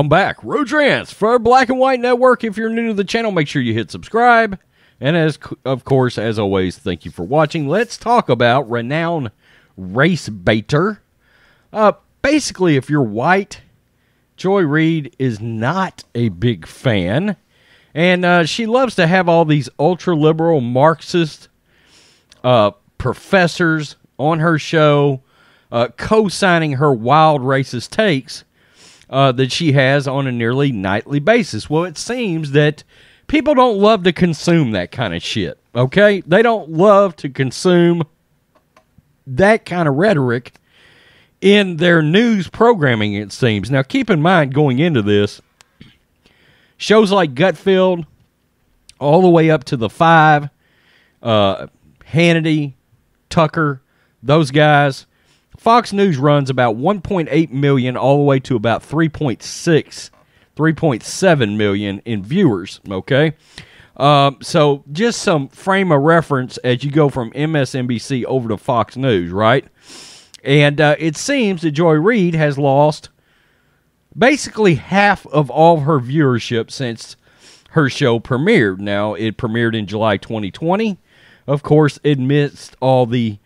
I'm back. Rodrance for Black and White Network. If you're new to the channel, make sure you hit subscribe. And as of course, as always, thank you for watching. Let's talk about renowned race baiter. Uh, basically, if you're white, Joy Reid is not a big fan. And uh, she loves to have all these ultra liberal Marxist uh, professors on her show uh, co signing her wild racist takes uh, that she has on a nearly nightly basis. Well, it seems that people don't love to consume that kind of shit, okay? They don't love to consume that kind of rhetoric in their news programming, it seems. Now, keep in mind going into this, shows like Gutfeld, all the way up to the five, uh, Hannity, Tucker, those guys, Fox News runs about 1.8 million all the way to about 3.6, 3.7 million in viewers. Okay. Um, so just some frame of reference as you go from MSNBC over to Fox News, right? And uh, it seems that Joy Reid has lost basically half of all her viewership since her show premiered. Now, it premiered in July 2020. Of course, amidst all the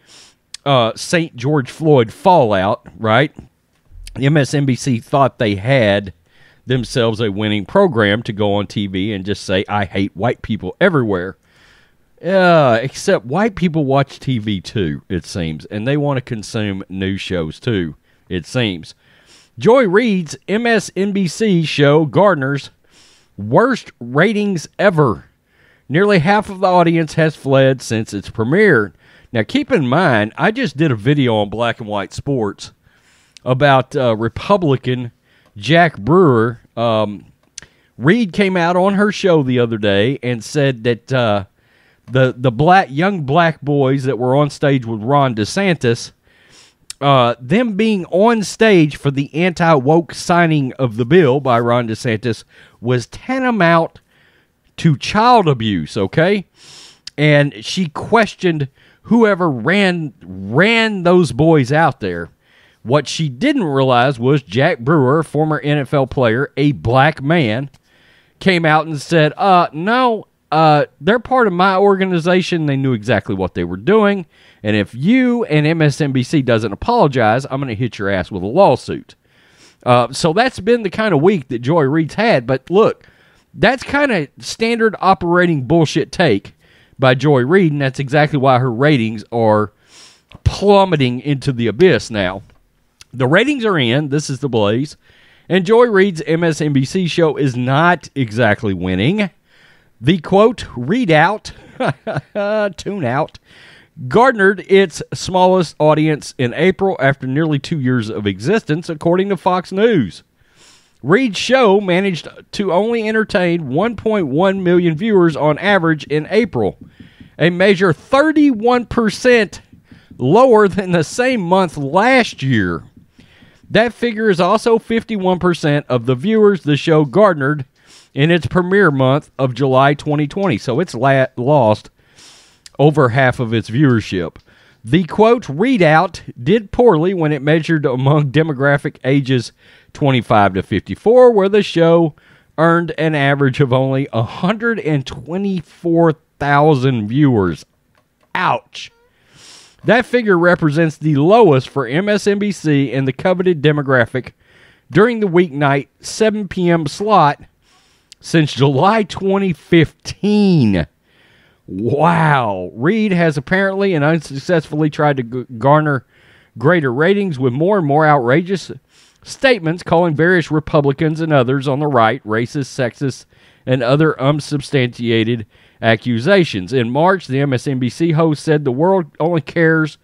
uh, St. George Floyd fallout, right? MSNBC thought they had themselves a winning program to go on TV and just say, I hate white people everywhere. Uh, except white people watch TV too, it seems, and they want to consume news shows too, it seems. Joy Reid's MSNBC show garners worst ratings ever. Nearly half of the audience has fled since its premiere. Now, keep in mind, I just did a video on black and white sports about uh, Republican Jack Brewer. Um, Reid came out on her show the other day and said that uh, the the black young black boys that were on stage with Ron DeSantis, uh, them being on stage for the anti woke signing of the bill by Ron DeSantis was tantamount to child abuse. Okay, and she questioned whoever ran ran those boys out there. What she didn't realize was Jack Brewer, former NFL player, a black man, came out and said, "Uh, no, uh, they're part of my organization. They knew exactly what they were doing, and if you and MSNBC doesn't apologize, I'm going to hit your ass with a lawsuit." Uh, so that's been the kind of week that Joy Reid's had. But look, that's kind of standard operating bullshit take by Joy Reid, and that's exactly why her ratings are plummeting into the abyss now. The ratings are in. This is the Blaze. And Joy Reid's MSNBC show is not exactly winning. The quote, ReidOut, tune out, garnered its smallest audience in April after nearly two years of existence, according to Fox News. Reid's show managed to only entertain 1.1 million viewers on average in April, a measure 31% lower than the same month last year. That figure is also 51% of the viewers the show garnered in its premiere month of July 2020. So it's la- lost over half of its viewership. The quote ReidOut did poorly when it measured among demographic ages 25 to 54, where the show earned an average of only 124,000 viewers. Ouch. That figure represents the lowest for MSNBC in the coveted demographic during the weeknight 7 p.m. slot since July 2015. Wow. Reid has apparently and unsuccessfully tried to garner greater ratings with more and more outrageous statements calling various Republicans and others on the right racist, sexist, and other unsubstantiated accusations. In March, the MSNBC host said the world only cares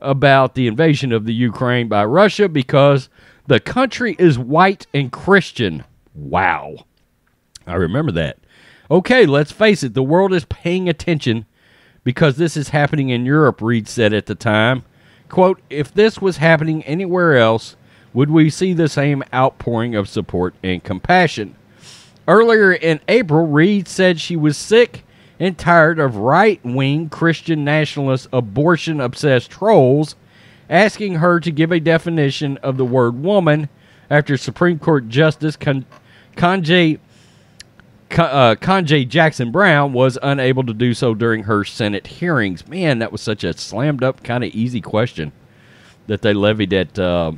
about the invasion of the Ukraine by Russia because the country is white and Christian. Wow. I remember that. Okay, let's face it, the world is paying attention because this is happening in Europe, Reid said at the time. Quote, if this was happening anywhere else, would we see the same outpouring of support and compassion? Earlier in April, Reid said she was sick and tired of right wing Christian nationalist abortion obsessed trolls asking her to give a definition of the word woman after Supreme Court Justice Con- Conjay uh, Conjay Jackson Brown was unable to do so during her Senate hearings. Man, that was such a slammed up, kind of easy question that they levied at uh,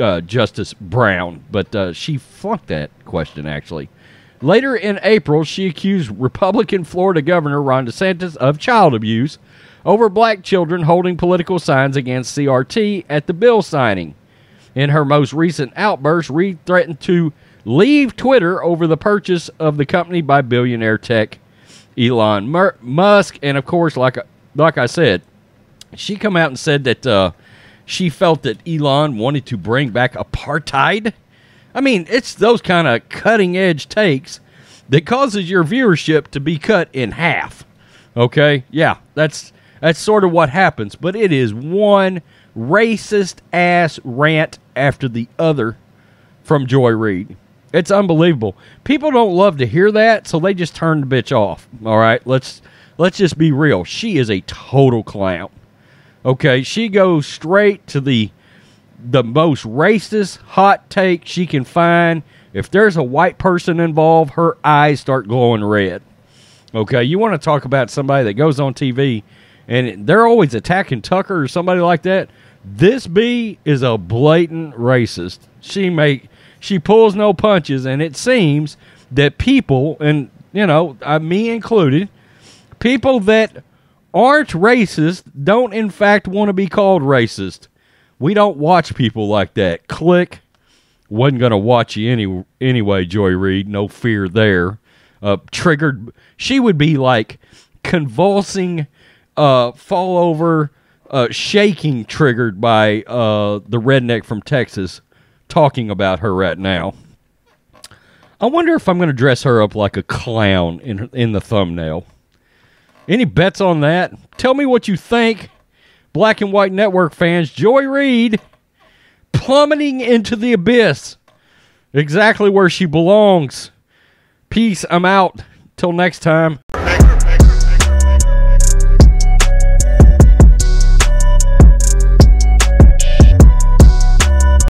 uh, Justice Brown, but uh, she flunked that question actually. Later in April, she accused Republican Florida Governor Ron DeSantis of child abuse over black children holding political signs against CRT at the bill signing. In her most recent outburst, Reid threatened to leave Twitter over the purchase of the company by billionaire tech Elon Musk. And of course, like like I said, she come out and said that uh, she felt that Elon wanted to bring back apartheid. I mean, it's those kind of cutting edge takes that causes your viewership to be cut in half. Okay? Yeah, that's that's sort of what happens, but it is one racist ass rant after the other from Joy Reid. It's unbelievable. People don't love to hear that, so they just turn the bitch off. All right, let's let's just be real. She is a total clown. Okay, she goes straight to the the most racist hot take she can find. If there's a white person involved, her eyes start glowing red. Okay, you want to talk about somebody that goes on TV and they're always attacking Tucker or somebody like that. This bee is a blatant racist. She make she pulls no punches, and it seems that people, and you know, uh, me included, people that aren't racist don't in fact want to be called racist. We don't watch people like that. Click. Wasn't gonna watch you any anyway, Joy Reid. No fear there. Uh, triggered. She would be like convulsing, uh, fall over, uh, shaking, triggered by uh, the redneck from Texas talking about her right now. I wonder if I'm going to dress her up like a clown in in the thumbnail. Any bets on that? Tell me what you think. Black and White Network fans, Joy Reid plummeting into the abyss. Exactly where she belongs. Peace. I'm out. Till next time.